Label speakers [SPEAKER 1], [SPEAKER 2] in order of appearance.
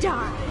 [SPEAKER 1] die!